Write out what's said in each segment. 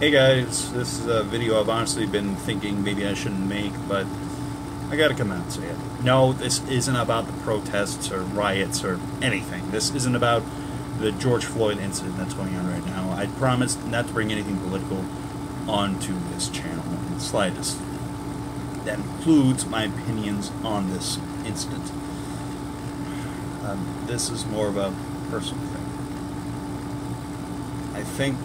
Hey guys, this is a video I've honestly been thinking maybe I shouldn't make, but I gotta come out and say it. No, this isn't about the protests or riots or anything. This isn't about the George Floyd incident that's going on right now. I promise not to bring anything political onto this channel in the slightest. That includes my opinions on this incident. Um, this is more of a personal thing. I think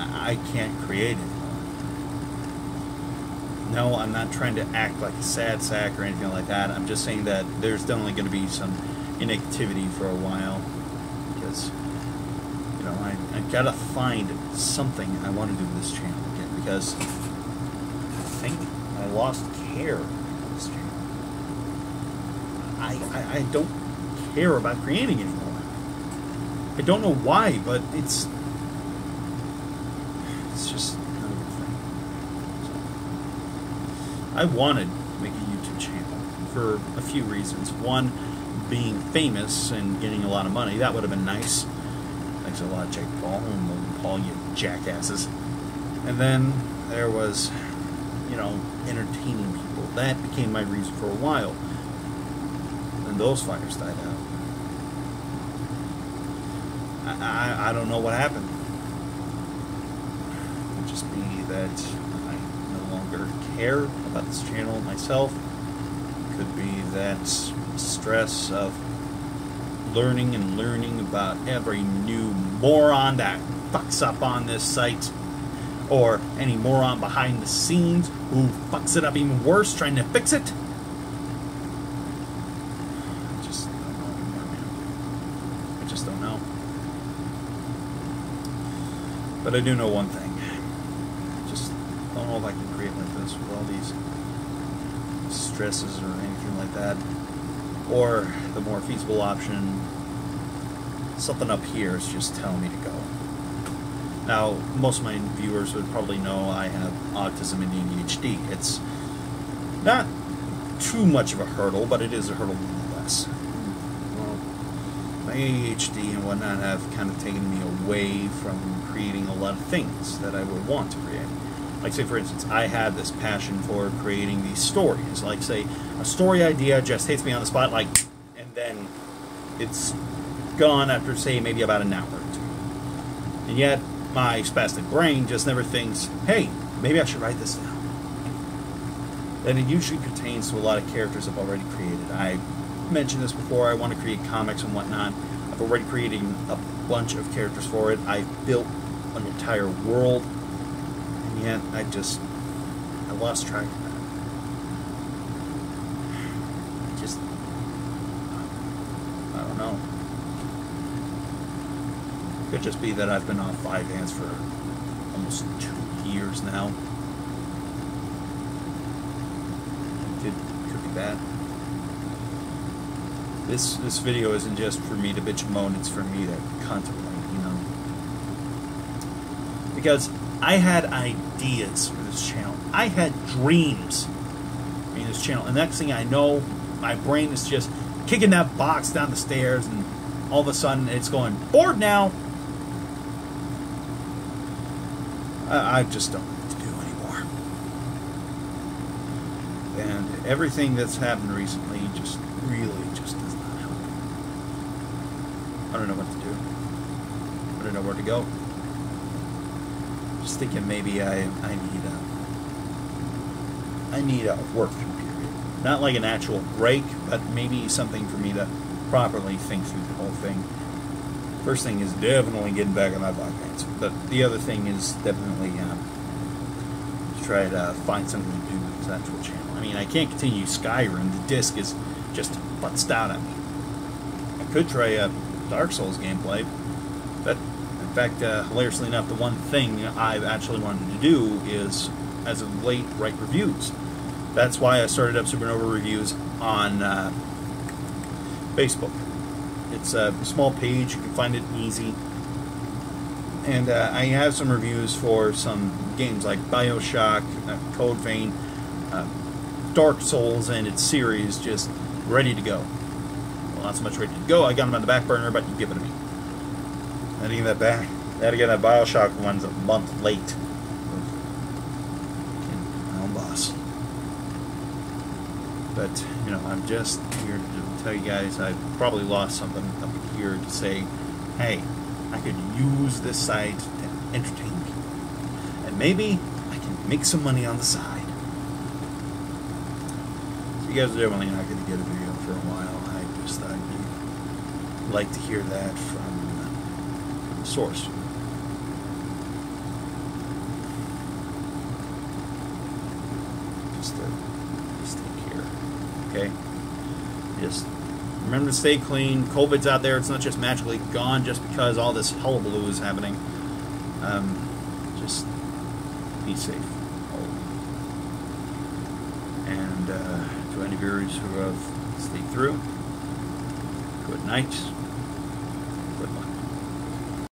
I can't create it. No, I'm not trying to act like a sad sack or anything like that. I'm just saying that there's definitely going to be some inactivity for a while because, you know, I, I gotta find something I want to do with this channel again because I think I lost care of this channel. I, I, I don't care about creating anymore. I don't know why, but it's it's just not a thing. So, I wanted to make a YouTube channel for a few reasons. One, being famous and getting a lot of money. That would have been nice. Thanks a lot, Jake Paul and Logan Paul, you jackasses. And then there was, you know, entertaining people. That became my reason for a while. And those fires died out. I, I, I don't know what happened. Just be that I no longer care about this channel myself. Could be that stress of learning and learning about every new moron that fucks up on this site. Or any moron behind the scenes who fucks it up even worse trying to fix it. I just don't know. I just don't know. But I do know one thing. I don't know if I can create like this with all these stresses or anything like that. Or the more feasible option, something up here is just telling me to go. Now, most of my viewers would probably know I have autism and ADHD. It's not too much of a hurdle, but it is a hurdle nonetheless. Well, my ADHD and whatnot have kind of taken me away from creating a lot of things that I would want to create. Like, say, for instance, I had this passion for creating these stories. Like, say, a story idea just hits me on the spot, like, and then it's gone after, say, maybe about an hour or two. And yet, my spastic brain just never thinks, hey, maybe I should write this down. And it usually pertains to a lot of characters I've already created. I mentioned this before, I want to create comics and whatnot. I've already created a bunch of characters for it. I've built an entire world. Yet, I just, I lost track of that. I just, I don't know. Could just be that I've been off five hands for almost two years now. Could, could be that. This this video isn't just for me to bitch and moan, it's for me to contemplate, you know. Because I had ideas for this channel. I had dreams for this channel. And next thing I know, my brain is just kicking that box down the stairs and all of a sudden it's going, bored now. I, I just don't know what to do anymore. And everything that's happened recently just really just does not help. I don't know what to do. I don't know where to go. Just thinking maybe I I need a I need a work period. Not like an actual break, but maybe something for me to properly think through the whole thing. First thing is definitely getting back on my podcast. But the other thing is definitely um, try to find something to do with this actual channel. I mean, I can't continue Skyrim. The disc is just butzed out at me. I could try a Dark Souls gameplay, in fact, uh, hilariously enough, the one thing I've actually wanted to do is, as of late, write reviews. That's why I started up Supernova Reviews on uh, Facebook. It's a small page, you can find it easy. And uh, I have some reviews for some games like Bioshock, uh, Code Vein, uh, Dark Souls, and its series just ready to go. Well, not so much ready to go, I got them on the back burner, but you give it to me. I need that back. That get that Bioshock one's a month late. my own boss. But you know, I'm just here to tell you guys I probably lost something up here to say, hey, I could use this site to entertain people, and maybe I can make some money on the side. So you guys are definitely not going to get a video for a while. I just I'd like to hear that from source. Just take care. Okay? Just remember to stay clean. COVID's out there. It's not just magically gone just because all this hullabaloo is happening. Um, just be safe. And uh, to any viewers who have stayed through, good night.